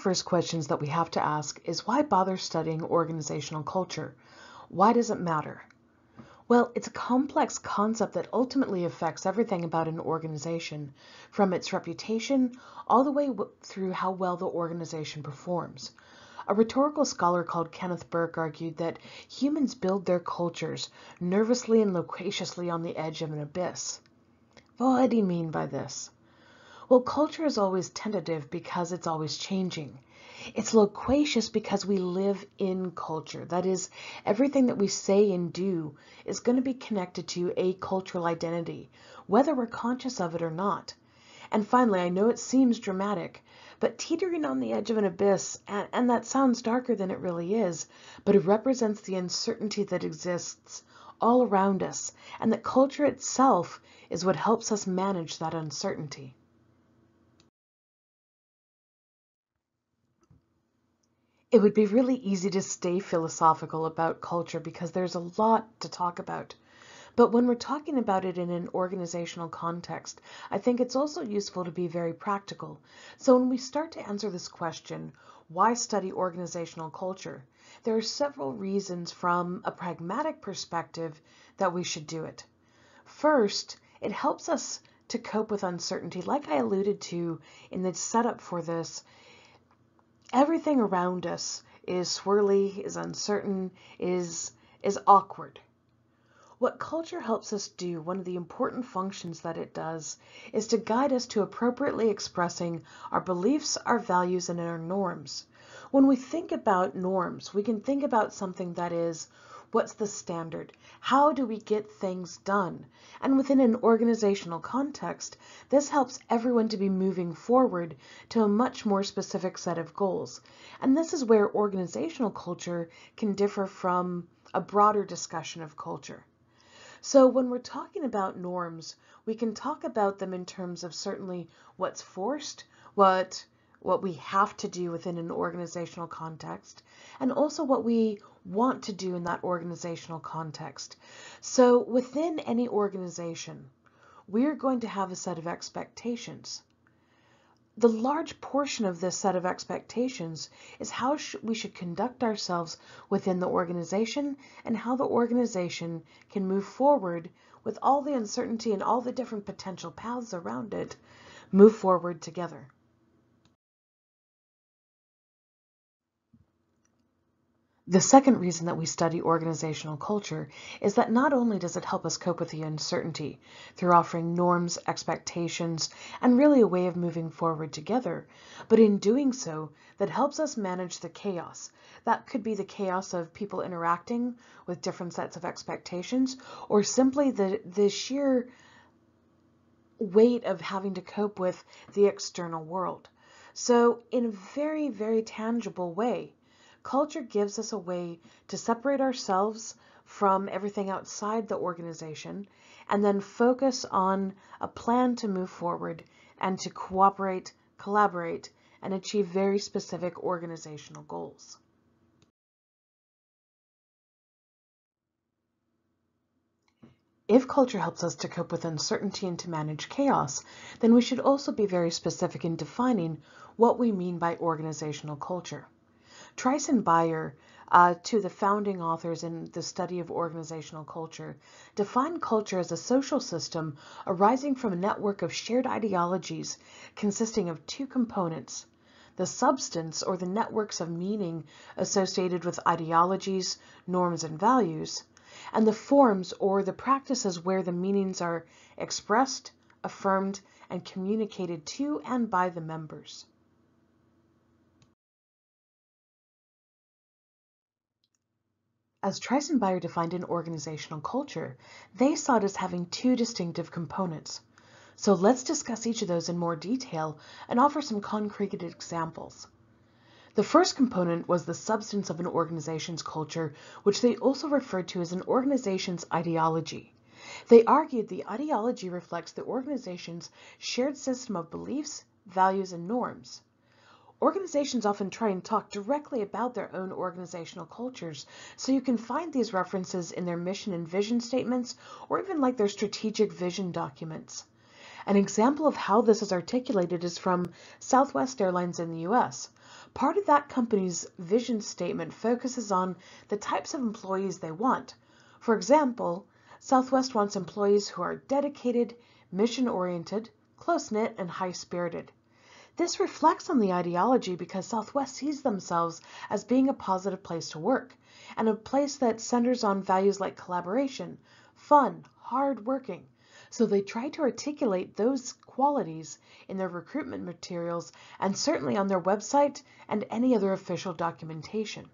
First questions that we have to ask is why bother studying organizational culture? Why does it matter? Well, it's a complex concept that ultimately affects everything about an organization, from its reputation all the way through how well the organization performs. A rhetorical scholar called Kenneth Burke argued that humans build their cultures nervously and loquaciously on the edge of an abyss. What do you mean by this? Well, culture is always tentative because it's always changing. It's loquacious because we live in culture. That is, everything that we say and do is going to be connected to a cultural identity, whether we're conscious of it or not. And finally, I know it seems dramatic, but teetering on the edge of an abyss, and, and that sounds darker than it really is, but it represents the uncertainty that exists all around us, and that culture itself is what helps us manage that uncertainty. It would be really easy to stay philosophical about culture because there's a lot to talk about. But when we're talking about it in an organizational context, I think it's also useful to be very practical. So when we start to answer this question, why study organizational culture? There are several reasons from a pragmatic perspective that we should do it. First, it helps us to cope with uncertainty. Like I alluded to in the setup for this, everything around us is swirly, is uncertain, is, is awkward. What culture helps us do, one of the important functions that it does, is to guide us to appropriately expressing our beliefs, our values, and our norms. When we think about norms, we can think about something that is, what's the standard? How do we get things done? And within an organizational context, this helps everyone to be moving forward to a much more specific set of goals. And this is where organizational culture can differ from a broader discussion of culture. So when we're talking about norms, we can talk about them in terms of certainly what's forced, what what we have to do within an organizational context, and also what we want to do in that organizational context. So within any organization, we're going to have a set of expectations the large portion of this set of expectations is how sh we should conduct ourselves within the organization and how the organization can move forward with all the uncertainty and all the different potential paths around it, move forward together. The second reason that we study organizational culture is that not only does it help us cope with the uncertainty through offering norms, expectations, and really a way of moving forward together, but in doing so, that helps us manage the chaos. That could be the chaos of people interacting with different sets of expectations, or simply the, the sheer weight of having to cope with the external world. So in a very, very tangible way, Culture gives us a way to separate ourselves from everything outside the organization and then focus on a plan to move forward and to cooperate, collaborate, and achieve very specific organizational goals. If culture helps us to cope with uncertainty and to manage chaos, then we should also be very specific in defining what we mean by organizational culture. And Beyer, uh, to the founding authors in the study of organizational culture, define culture as a social system arising from a network of shared ideologies consisting of two components, the substance or the networks of meaning associated with ideologies, norms, and values, and the forms or the practices where the meanings are expressed, affirmed, and communicated to and by the members. As Beyer defined an organizational culture, they saw it as having two distinctive components. So let's discuss each of those in more detail and offer some concrete examples. The first component was the substance of an organization's culture, which they also referred to as an organization's ideology. They argued the ideology reflects the organization's shared system of beliefs, values, and norms. Organizations often try and talk directly about their own organizational cultures, so you can find these references in their mission and vision statements, or even like their strategic vision documents. An example of how this is articulated is from Southwest Airlines in the US, Part of that company's vision statement focuses on the types of employees they want. For example, Southwest wants employees who are dedicated, mission-oriented, close-knit, and high-spirited. This reflects on the ideology because Southwest sees themselves as being a positive place to work and a place that centers on values like collaboration, fun, hard working. So they try to articulate those qualities in their recruitment materials and certainly on their website and any other official documentation.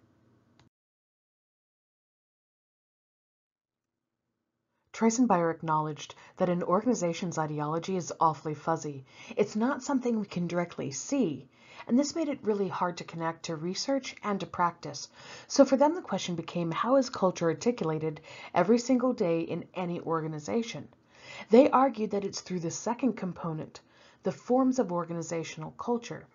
Trice and acknowledged that an organization's ideology is awfully fuzzy. It's not something we can directly see, and this made it really hard to connect to research and to practice. So for them, the question became, how is culture articulated every single day in any organization? They argued that it's through the second component, the forms of organizational culture,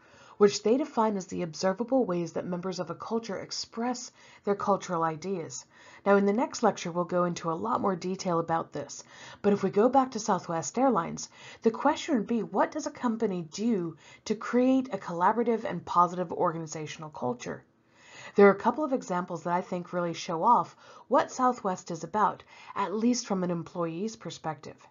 which they define as the observable ways that members of a culture express their cultural ideas. Now, in the next lecture, we'll go into a lot more detail about this. But if we go back to Southwest Airlines, the question would be, what does a company do to create a collaborative and positive organizational culture? There are a couple of examples that I think really show off what Southwest is about, at least from an employee's perspective.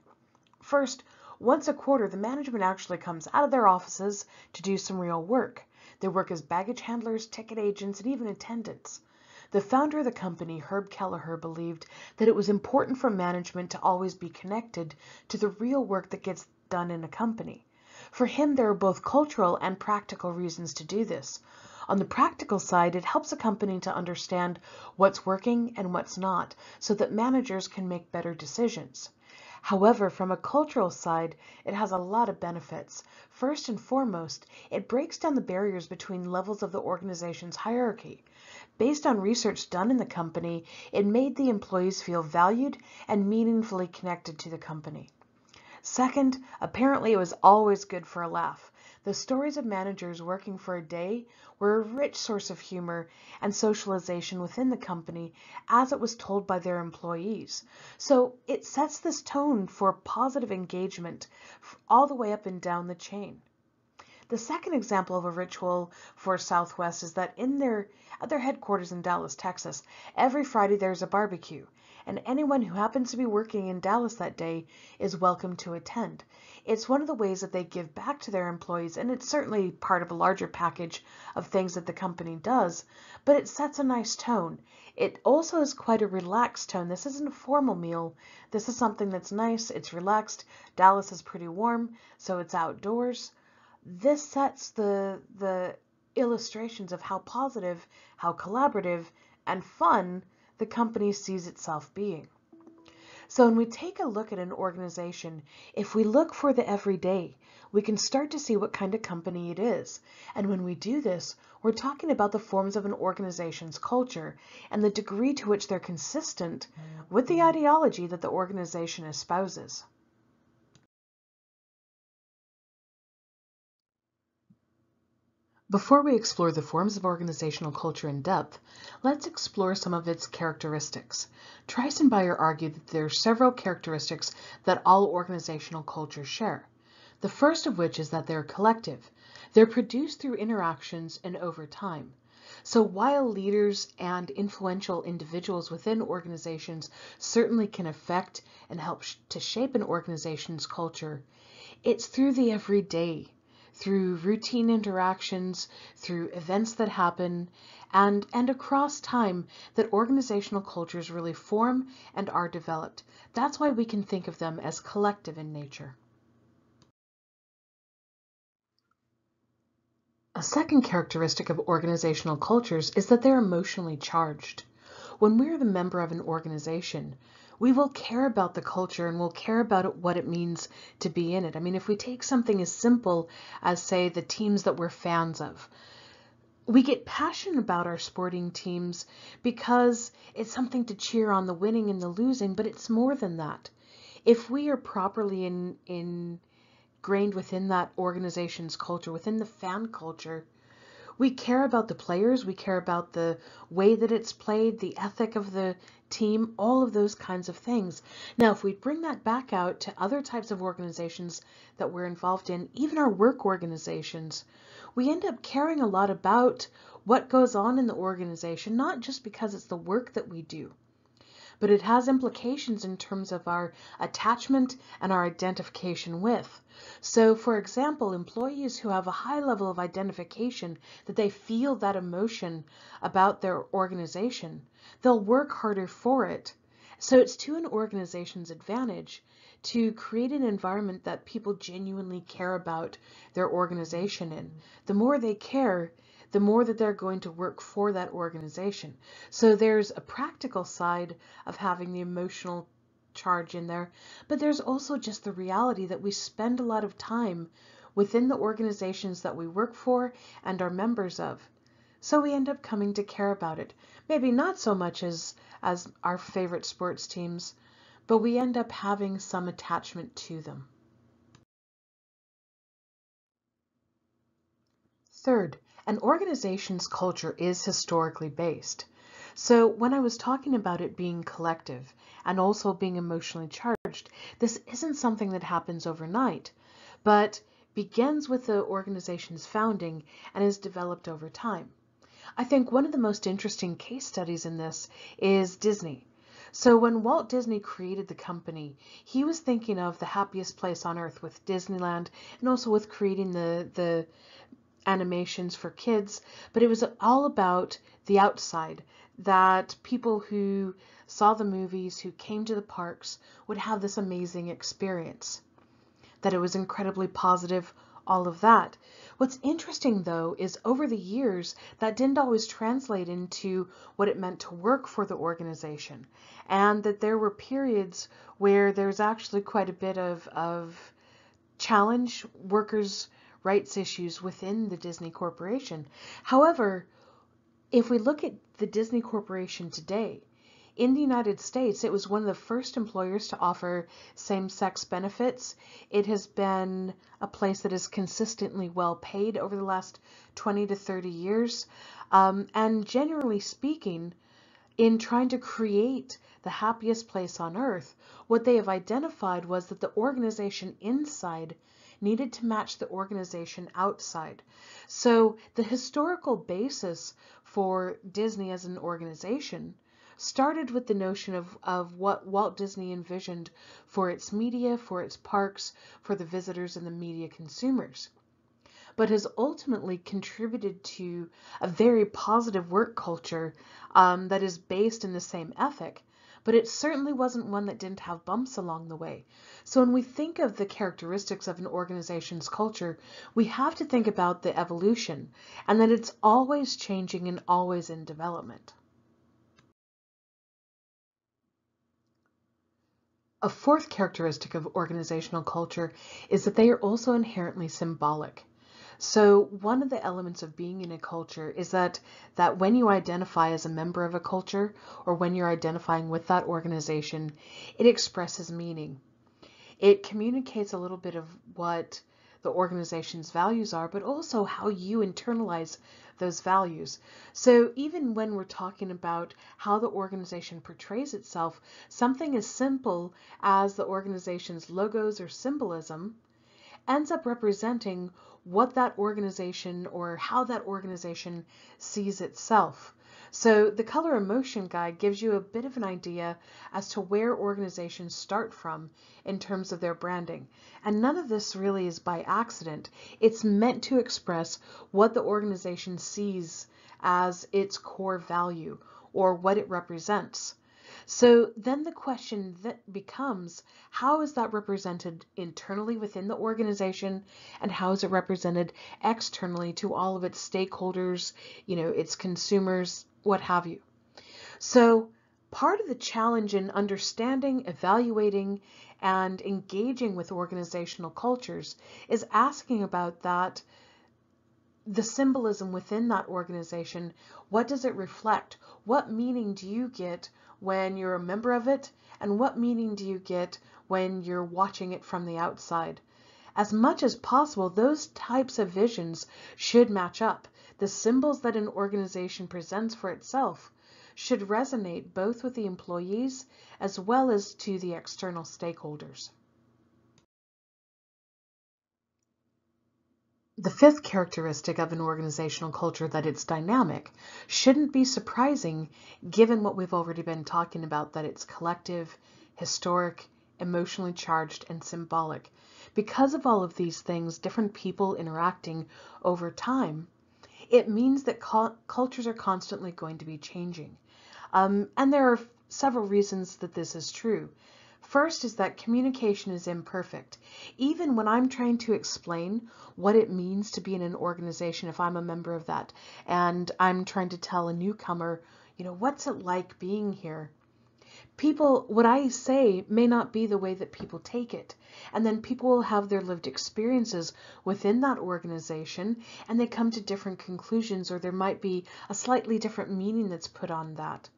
First, once a quarter, the management actually comes out of their offices to do some real work. They work as baggage handlers, ticket agents, and even attendants. The founder of the company, Herb Kelleher, believed that it was important for management to always be connected to the real work that gets done in a company. For him, there are both cultural and practical reasons to do this. On the practical side, it helps a company to understand what's working and what's not so that managers can make better decisions. However, from a cultural side, it has a lot of benefits. First and foremost, it breaks down the barriers between levels of the organization's hierarchy. Based on research done in the company, it made the employees feel valued and meaningfully connected to the company. Second, apparently it was always good for a laugh. The stories of managers working for a day were a rich source of humor and socialization within the company as it was told by their employees. So it sets this tone for positive engagement all the way up and down the chain. The second example of a ritual for Southwest is that in their at their headquarters in Dallas, Texas, every Friday there's a barbecue, and anyone who happens to be working in Dallas that day is welcome to attend. It's one of the ways that they give back to their employees, and it's certainly part of a larger package of things that the company does, but it sets a nice tone. It also is quite a relaxed tone. This isn't a formal meal. This is something that's nice, it's relaxed. Dallas is pretty warm, so it's outdoors. This sets the the illustrations of how positive, how collaborative, and fun the company sees itself being. So when we take a look at an organization, if we look for the everyday, we can start to see what kind of company it is. And when we do this, we're talking about the forms of an organization's culture and the degree to which they're consistent with the ideology that the organization espouses. Before we explore the forms of organizational culture in depth, let's explore some of its characteristics. Trice and Beyer argued that there are several characteristics that all organizational cultures share. The first of which is that they're collective. They're produced through interactions and over time. So while leaders and influential individuals within organizations certainly can affect and help sh to shape an organization's culture, it's through the everyday through routine interactions, through events that happen, and, and across time that organizational cultures really form and are developed. That's why we can think of them as collective in nature. A second characteristic of organizational cultures is that they're emotionally charged. When we're the member of an organization, we will care about the culture and we'll care about what it means to be in it. I mean, if we take something as simple as, say, the teams that we're fans of, we get passionate about our sporting teams because it's something to cheer on the winning and the losing, but it's more than that. If we are properly in, ingrained within that organization's culture, within the fan culture, We care about the players, we care about the way that it's played, the ethic of the team, all of those kinds of things. Now, if we bring that back out to other types of organizations that we're involved in, even our work organizations, we end up caring a lot about what goes on in the organization, not just because it's the work that we do, but it has implications in terms of our attachment and our identification with. So, for example, employees who have a high level of identification, that they feel that emotion about their organization, they'll work harder for it. So it's to an organization's advantage to create an environment that people genuinely care about their organization in. The more they care, the more that they're going to work for that organization. So there's a practical side of having the emotional charge in there, but there's also just the reality that we spend a lot of time within the organizations that we work for and are members of. So we end up coming to care about it. Maybe not so much as, as our favorite sports teams, but we end up having some attachment to them. Third, an organization's culture is historically based. So when I was talking about it being collective and also being emotionally charged, this isn't something that happens overnight, but begins with the organization's founding and is developed over time. I think one of the most interesting case studies in this is Disney. So when Walt Disney created the company, he was thinking of the happiest place on earth with Disneyland and also with creating the, the animations for kids, but it was all about the outside, that people who saw the movies, who came to the parks, would have this amazing experience, that it was incredibly positive, all of that. What's interesting though is over the years that didn't always translate into what it meant to work for the organization and that there were periods where there's actually quite a bit of, of challenge workers rights issues within the Disney Corporation. However, if we look at the Disney Corporation today, in the United States, it was one of the first employers to offer same-sex benefits. It has been a place that is consistently well paid over the last 20 to 30 years. Um, and generally speaking, in trying to create the happiest place on earth, what they have identified was that the organization inside needed to match the organization outside. So the historical basis for Disney as an organization started with the notion of, of what Walt Disney envisioned for its media, for its parks, for the visitors and the media consumers but has ultimately contributed to a very positive work culture um, that is based in the same ethic but it certainly wasn't one that didn't have bumps along the way. So when we think of the characteristics of an organization's culture, we have to think about the evolution and that it's always changing and always in development. A fourth characteristic of organizational culture is that they are also inherently symbolic. So one of the elements of being in a culture is that that when you identify as a member of a culture or when you're identifying with that organization, it expresses meaning. It communicates a little bit of what the organization's values are, but also how you internalize those values. So even when we're talking about how the organization portrays itself, something as simple as the organization's logos or symbolism ends up representing what that organization or how that organization sees itself. So the color emotion guide gives you a bit of an idea as to where organizations start from in terms of their branding. And none of this really is by accident. It's meant to express what the organization sees as its core value or what it represents. So then the question that becomes, how is that represented internally within the organization and how is it represented externally to all of its stakeholders, you know, its consumers, what have you. So part of the challenge in understanding, evaluating, and engaging with organizational cultures is asking about that the symbolism within that organization, what does it reflect? What meaning do you get when you're a member of it? And what meaning do you get when you're watching it from the outside? As much as possible, those types of visions should match up. the symbols that an organization presents for itself should resonate both with the employees as well as to the external stakeholders. The fifth characteristic of an organizational culture that it's dynamic shouldn't be surprising given what we've already been talking about that it's collective, historic, emotionally charged, and symbolic. Because of all of these things, different people interacting over time, it means that cultures are constantly going to be changing. Um, and there are several reasons that this is true. First is that communication is imperfect. Even when I'm trying to explain what it means to be in an organization, if I'm a member of that, and I'm trying to tell a newcomer, you know, what's it like being here? People, what I say may not be the way that people take it. And then people will have their lived experiences within that organization and they come to different conclusions or there might be a slightly different meaning that's put on that.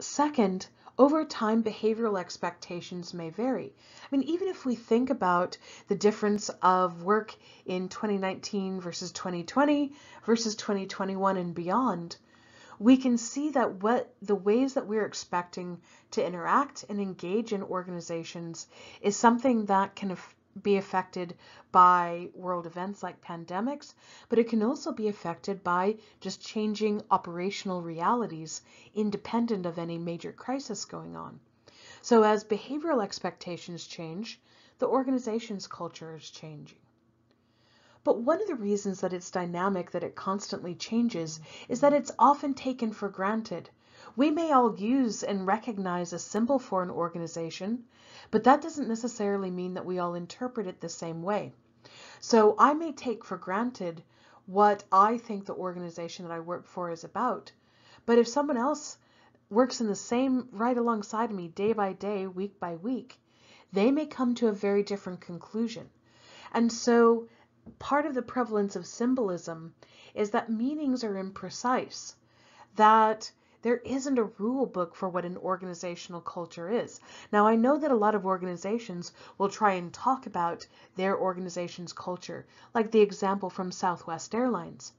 Second, over time, behavioral expectations may vary. I mean, even if we think about the difference of work in 2019 versus 2020 versus 2021 and beyond, we can see that what the ways that we're expecting to interact and engage in organizations is something that can be affected by world events like pandemics, but it can also be affected by just changing operational realities independent of any major crisis going on. So as behavioral expectations change, the organization's culture is changing. But one of the reasons that it's dynamic, that it constantly changes, is that it's often taken for granted. We may all use and recognize a symbol for an organization, but that doesn't necessarily mean that we all interpret it the same way. So I may take for granted what I think the organization that I work for is about. But if someone else works in the same right alongside me day by day, week by week, they may come to a very different conclusion. And so part of the prevalence of symbolism is that meanings are imprecise, that there isn't a rule book for what an organizational culture is. Now, I know that a lot of organizations will try and talk about their organization's culture, like the example from Southwest Airlines.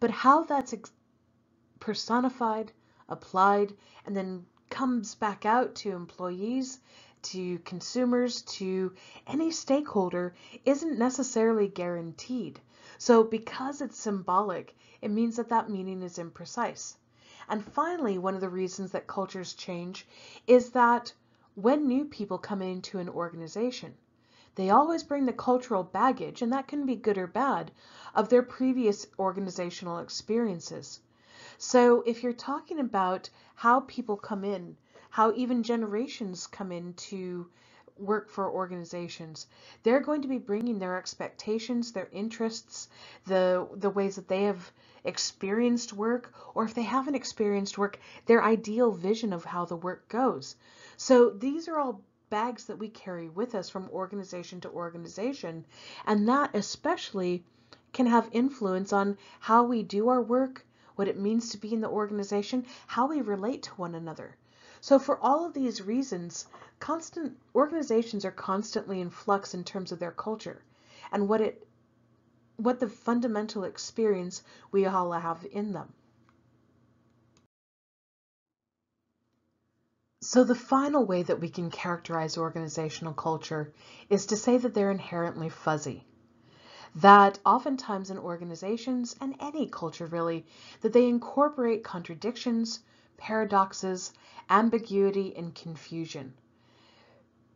But how that's personified, applied, and then comes back out to employees, to consumers, to any stakeholder isn't necessarily guaranteed. So because it's symbolic, it means that that meaning is imprecise. And finally, one of the reasons that cultures change is that when new people come into an organization, they always bring the cultural baggage, and that can be good or bad, of their previous organizational experiences. So if you're talking about how people come in, how even generations come in to work for organizations. They're going to be bringing their expectations, their interests, the the ways that they have experienced work, or if they haven't experienced work, their ideal vision of how the work goes. So these are all bags that we carry with us from organization to organization, and that especially can have influence on how we do our work, what it means to be in the organization, how we relate to one another. So for all of these reasons, constant organizations are constantly in flux in terms of their culture and what it what the fundamental experience we all have in them. So the final way that we can characterize organizational culture is to say that they're inherently fuzzy. That oftentimes in organizations, and any culture really, that they incorporate contradictions, paradoxes, ambiguity, and confusion.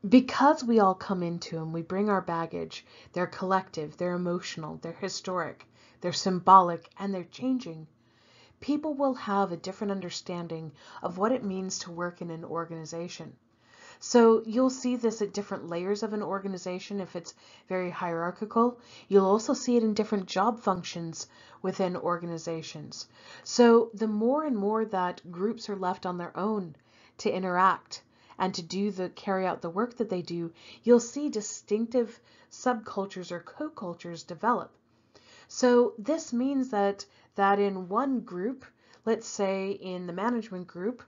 Because we all come into them, we bring our baggage. They're collective, they're emotional, they're historic, they're symbolic, and they're changing. People will have a different understanding of what it means to work in an organization. So you'll see this at different layers of an organization if it's very hierarchical. You'll also see it in different job functions within organizations. So the more and more that groups are left on their own to interact and to do the carry out the work that they do, you'll see distinctive subcultures or co-cultures develop. So this means that that in one group, let's say in the management group,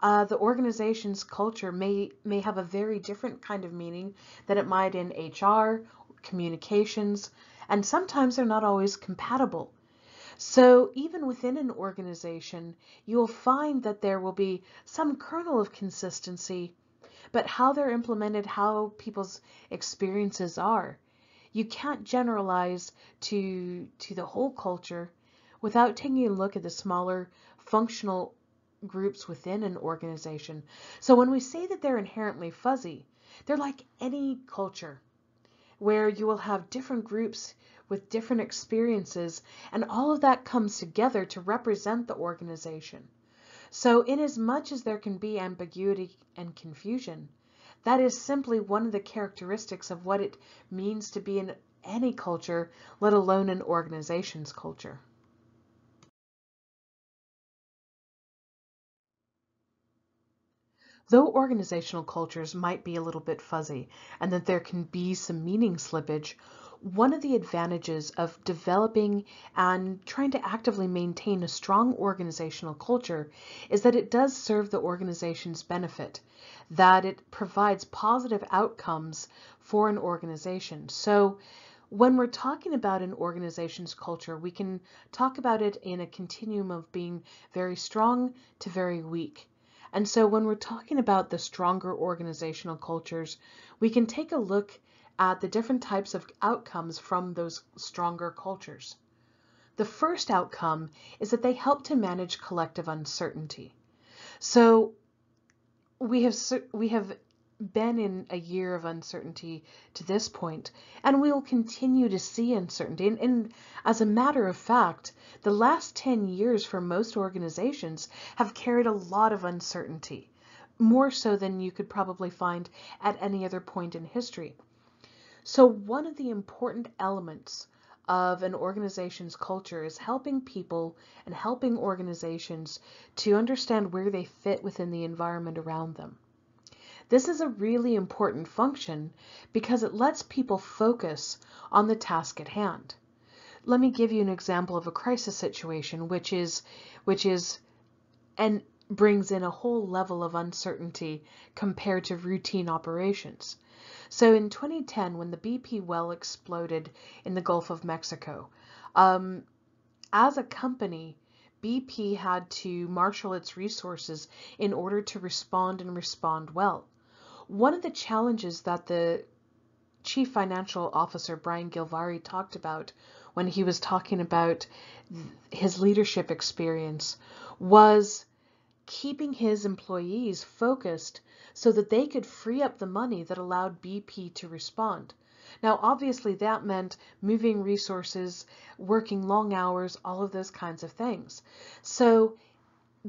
uh, the organization's culture may may have a very different kind of meaning than it might in HR, communications, and sometimes they're not always compatible. So even within an organization, you'll find that there will be some kernel of consistency, but how they're implemented, how people's experiences are. You can't generalize to, to the whole culture without taking a look at the smaller functional groups within an organization. So when we say that they're inherently fuzzy, they're like any culture where you will have different groups with different experiences, and all of that comes together to represent the organization. So in as much as there can be ambiguity and confusion, that is simply one of the characteristics of what it means to be in any culture, let alone an organization's culture. Though organizational cultures might be a little bit fuzzy and that there can be some meaning slippage, one of the advantages of developing and trying to actively maintain a strong organizational culture is that it does serve the organization's benefit, that it provides positive outcomes for an organization. So when we're talking about an organization's culture, we can talk about it in a continuum of being very strong to very weak. And so when we're talking about the stronger organizational cultures, we can take a look at the different types of outcomes from those stronger cultures. The first outcome is that they help to manage collective uncertainty. So we have we have been in a year of uncertainty to this point, and we will continue to see uncertainty. And, and, as a matter of fact, the last 10 years for most organizations have carried a lot of uncertainty, more so than you could probably find at any other point in history. So one of the important elements of an organization's culture is helping people and helping organizations to understand where they fit within the environment around them. This is a really important function because it lets people focus on the task at hand. Let me give you an example of a crisis situation which is which is and brings in a whole level of uncertainty compared to routine operations. So in 2010, when the BP well exploded in the Gulf of Mexico, um, as a company, BP had to marshal its resources in order to respond and respond well. One of the challenges that the Chief Financial Officer Brian Gilvary talked about when he was talking about his leadership experience was keeping his employees focused so that they could free up the money that allowed BP to respond. Now, obviously, that meant moving resources, working long hours, all of those kinds of things. So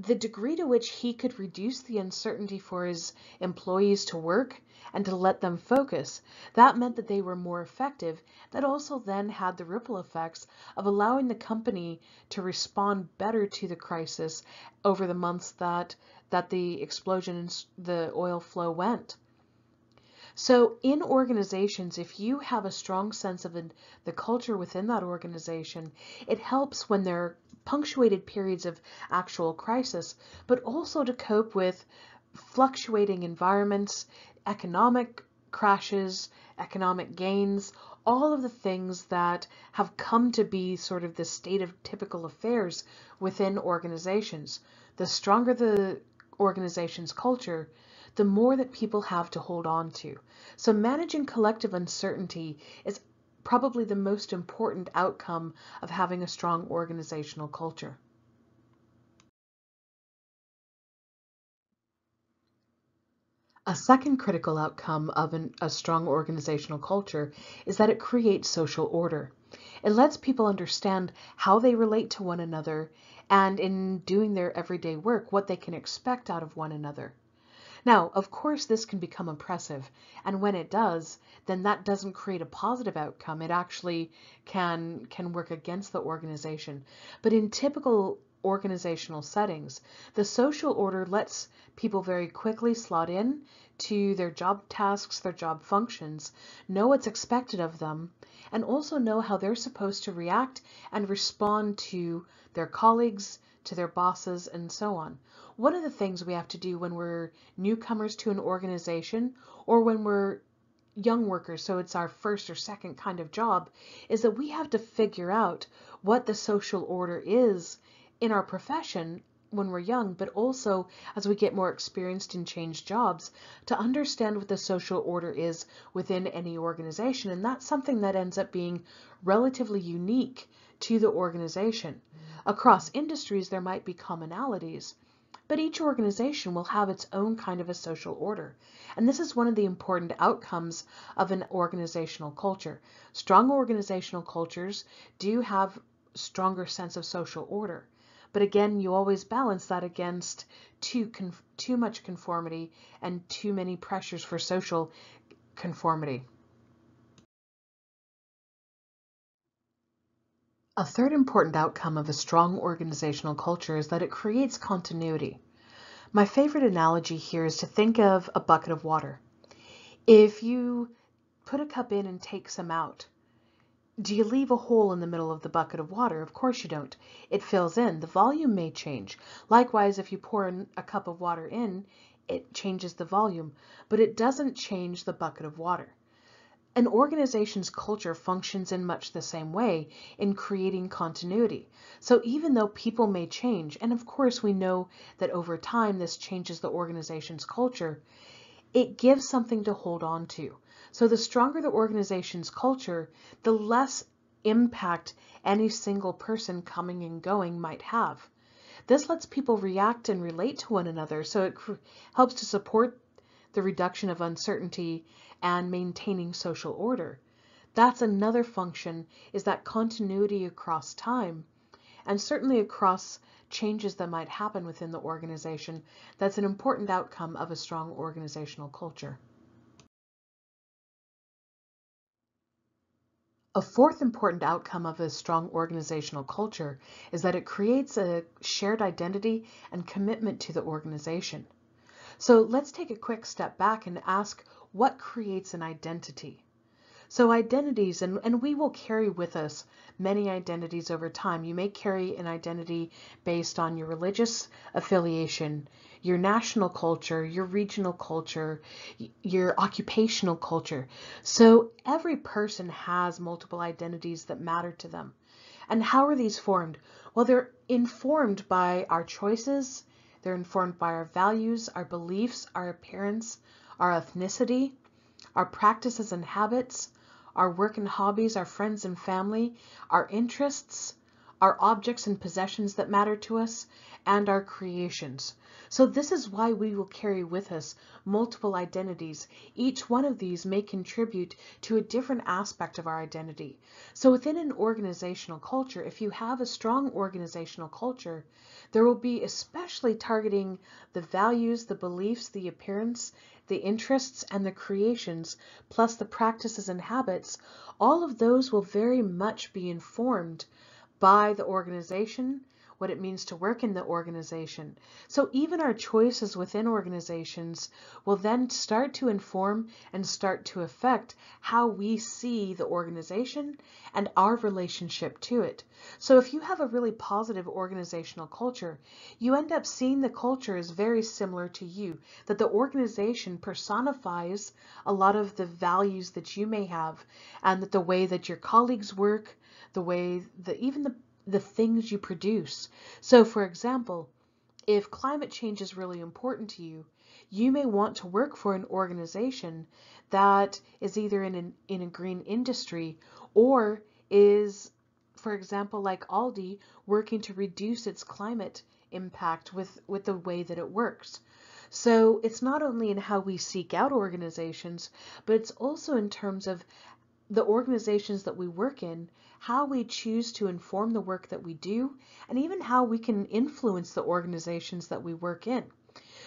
the degree to which he could reduce the uncertainty for his employees to work and to let them focus, that meant that they were more effective. That also then had the ripple effects of allowing the company to respond better to the crisis over the months that, that the explosion in the oil flow went. So in organizations, if you have a strong sense of the culture within that organization, it helps when there punctuated periods of actual crisis, but also to cope with fluctuating environments, economic crashes, economic gains, all of the things that have come to be sort of the state of typical affairs within organizations. The stronger the organization's culture, the more that people have to hold on to. So managing collective uncertainty is probably the most important outcome of having a strong organizational culture. A second critical outcome of an, a strong organizational culture is that it creates social order. It lets people understand how they relate to one another and in doing their everyday work, what they can expect out of one another. Now, of course, this can become oppressive, and when it does, then that doesn't create a positive outcome. It actually can can work against the organization. But in typical organizational settings, the social order lets people very quickly slot in to their job tasks, their job functions, know what's expected of them, and also know how they're supposed to react and respond to their colleagues, to their bosses, and so on. One of the things we have to do when we're newcomers to an organization or when we're young workers, so it's our first or second kind of job, is that we have to figure out what the social order is in our profession when we're young, but also as we get more experienced and change jobs to understand what the social order is within any organization. And that's something that ends up being relatively unique to the organization. Across industries, there might be commonalities, but each organization will have its own kind of a social order. And this is one of the important outcomes of an organizational culture. Strong organizational cultures do have stronger sense of social order. But again, you always balance that against too, too much conformity and too many pressures for social conformity. A third important outcome of a strong organizational culture is that it creates continuity. My favorite analogy here is to think of a bucket of water. If you put a cup in and take some out, do you leave a hole in the middle of the bucket of water? Of course you don't. It fills in. The volume may change. Likewise, if you pour a cup of water in, it changes the volume, but it doesn't change the bucket of water. An organization's culture functions in much the same way in creating continuity. So even though people may change, and of course we know that over time this changes the organization's culture, it gives something to hold on to. So the stronger the organization's culture, the less impact any single person coming and going might have. This lets people react and relate to one another, so it helps to support the reduction of uncertainty and maintaining social order. That's another function, is that continuity across time, and certainly across changes that might happen within the organization. That's an important outcome of a strong organizational culture. A fourth important outcome of a strong organizational culture is that it creates a shared identity and commitment to the organization. So let's take a quick step back and ask what creates an identity? So identities, and, and we will carry with us many identities over time. You may carry an identity based on your religious affiliation, your national culture, your regional culture, your occupational culture. So every person has multiple identities that matter to them. And how are these formed? Well, they're informed by our choices, they're informed by our values, our beliefs, our appearance, our ethnicity, our practices and habits, our work and hobbies, our friends and family, our interests, our objects and possessions that matter to us, and our creations. So this is why we will carry with us multiple identities. Each one of these may contribute to a different aspect of our identity. So within an organizational culture, if you have a strong organizational culture, there will be especially targeting the values, the beliefs, the appearance, the interests, and the creations, plus the practices and habits. All of those will very much be informed by the organization, what it means to work in the organization. So even our choices within organizations will then start to inform and start to affect how we see the organization and our relationship to it. So if you have a really positive organizational culture, you end up seeing the culture as very similar to you, that the organization personifies a lot of the values that you may have and that the way that your colleagues work, the way that even the the things you produce. So for example, if climate change is really important to you, you may want to work for an organization that is either in, an, in a green industry or is, for example, like Aldi, working to reduce its climate impact with, with the way that it works. So it's not only in how we seek out organizations, but it's also in terms of the organizations that we work in, how we choose to inform the work that we do, and even how we can influence the organizations that we work in.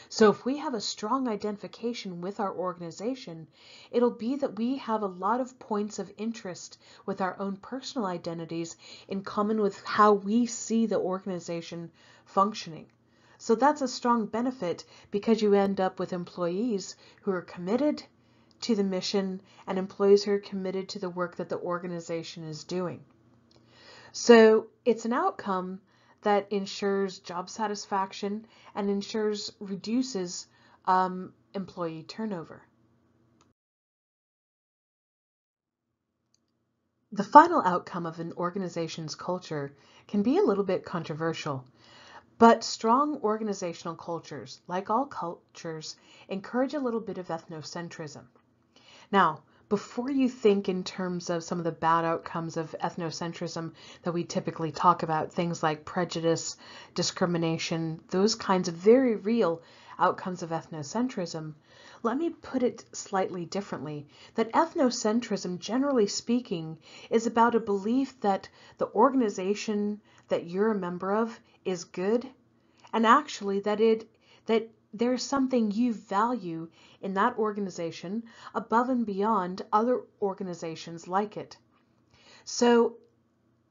So if we have a strong identification with our organization, it'll be that we have a lot of points of interest with our own personal identities in common with how we see the organization functioning. So that's a strong benefit because you end up with employees who are committed, to the mission and employees who are committed to the work that the organization is doing. So it's an outcome that ensures job satisfaction and ensures reduces um, employee turnover. The final outcome of an organization's culture can be a little bit controversial, but strong organizational cultures, like all cultures, encourage a little bit of ethnocentrism. Now, before you think in terms of some of the bad outcomes of ethnocentrism that we typically talk about, things like prejudice, discrimination, those kinds of very real outcomes of ethnocentrism, let me put it slightly differently, that ethnocentrism, generally speaking, is about a belief that the organization that you're a member of is good, and actually that it that there's something you value in that organization above and beyond other organizations like it. So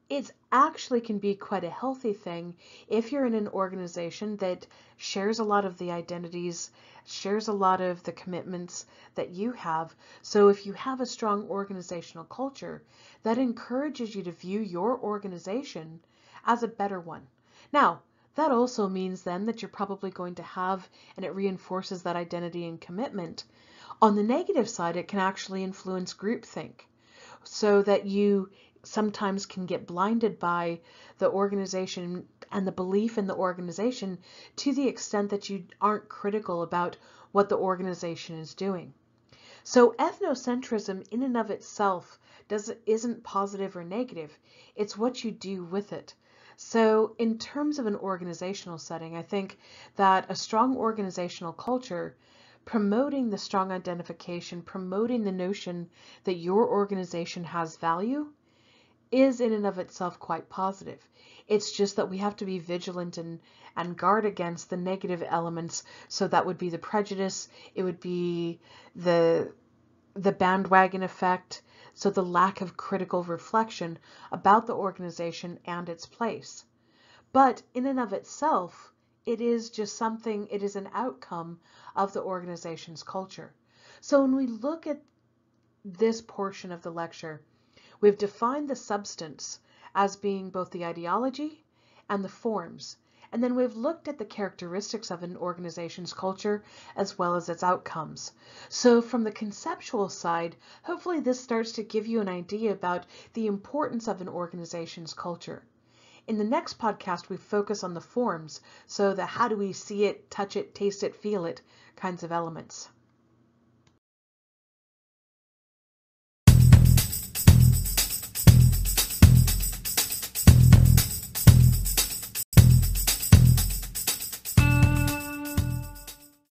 it actually can be quite a healthy thing if you're in an organization that shares a lot of the identities, shares a lot of the commitments that you have. So if you have a strong organizational culture, that encourages you to view your organization as a better one. Now, that also means then that you're probably going to have, and it reinforces that identity and commitment. On the negative side, it can actually influence groupthink so that you sometimes can get blinded by the organization and the belief in the organization to the extent that you aren't critical about what the organization is doing. So ethnocentrism in and of itself does isn't positive or negative. It's what you do with it. So in terms of an organizational setting, I think that a strong organizational culture promoting the strong identification, promoting the notion that your organization has value is in and of itself quite positive. It's just that we have to be vigilant and, and guard against the negative elements. So that would be the prejudice, it would be the the bandwagon effect, so the lack of critical reflection about the organization and its place. But in and of itself, it is just something, it is an outcome of the organization's culture. So when we look at this portion of the lecture, We've defined the substance as being both the ideology and the forms, and then we've looked at the characteristics of an organization's culture as well as its outcomes. So from the conceptual side, hopefully this starts to give you an idea about the importance of an organization's culture. In the next podcast, we focus on the forms, so the how do we see it, touch it, taste it, feel it kinds of elements.